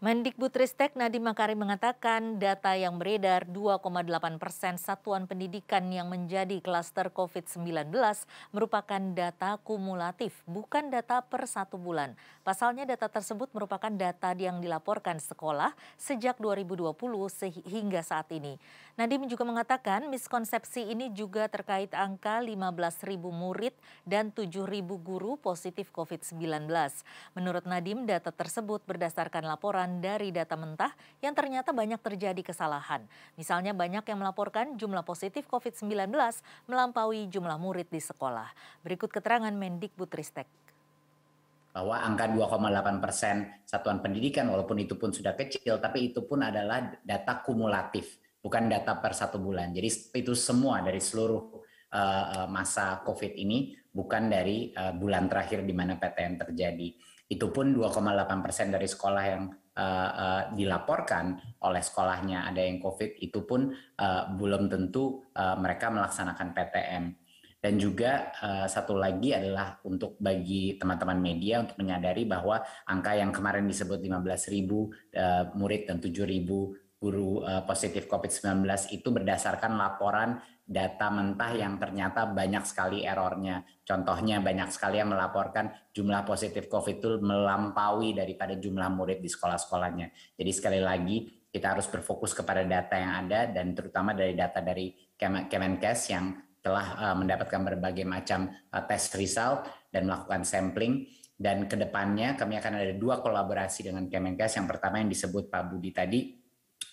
Mendikbudristek Nadiem Makarim mengatakan data yang beredar 2,8 persen satuan pendidikan yang menjadi klaster COVID-19 merupakan data kumulatif, bukan data per satu bulan. Pasalnya data tersebut merupakan data yang dilaporkan sekolah sejak 2020 hingga saat ini. Nadiem juga mengatakan miskonsepsi ini juga terkait angka 15.000 murid dan 7.000 guru positif COVID-19. Menurut Nadiem, data tersebut berdasarkan laporan dari data mentah yang ternyata banyak terjadi kesalahan. Misalnya banyak yang melaporkan jumlah positif COVID-19 melampaui jumlah murid di sekolah. Berikut keterangan Mendikbudristek bahwa angka 2,8 persen satuan pendidikan walaupun itu pun sudah kecil tapi itu pun adalah data kumulatif bukan data per satu bulan jadi itu semua dari seluruh uh, masa COVID ini bukan dari uh, bulan terakhir di mana PTM terjadi. Itu pun 2,8 persen dari sekolah yang dilaporkan oleh sekolahnya ada yang COVID itu pun belum tentu mereka melaksanakan PTM dan juga satu lagi adalah untuk bagi teman-teman media untuk menyadari bahwa angka yang kemarin disebut 15.000 uh, murid dan 7.000 guru uh, positif COVID-19 itu berdasarkan laporan data mentah yang ternyata banyak sekali errornya. Contohnya banyak sekali yang melaporkan jumlah positif COVID itu melampaui daripada jumlah murid di sekolah-sekolahnya. Jadi sekali lagi kita harus berfokus kepada data yang ada dan terutama dari data dari Kemenkes yang telah uh, mendapatkan berbagai macam tes result dan melakukan sampling dan ke depannya kami akan ada dua kolaborasi dengan Kemenkes yang pertama yang disebut Pak Budi tadi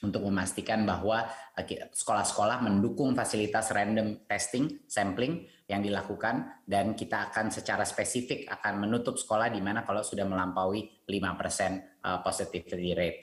untuk memastikan bahwa eh, sekolah-sekolah mendukung fasilitas random testing, sampling yang dilakukan dan kita akan secara spesifik akan menutup sekolah di mana kalau sudah melampaui 5% eh, positivity rate.